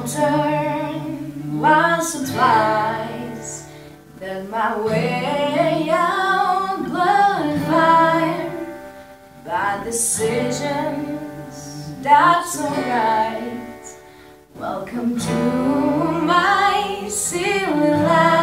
turn once or twice. Then my way out blood fire by decisions. That's alright. Welcome to my silly life.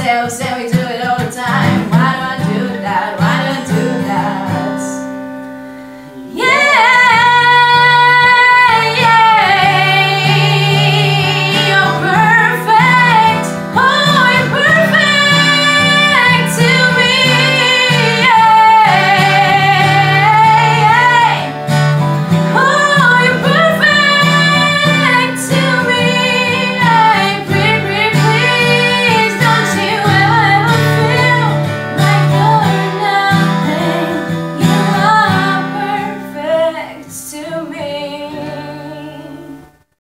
ourselves, now we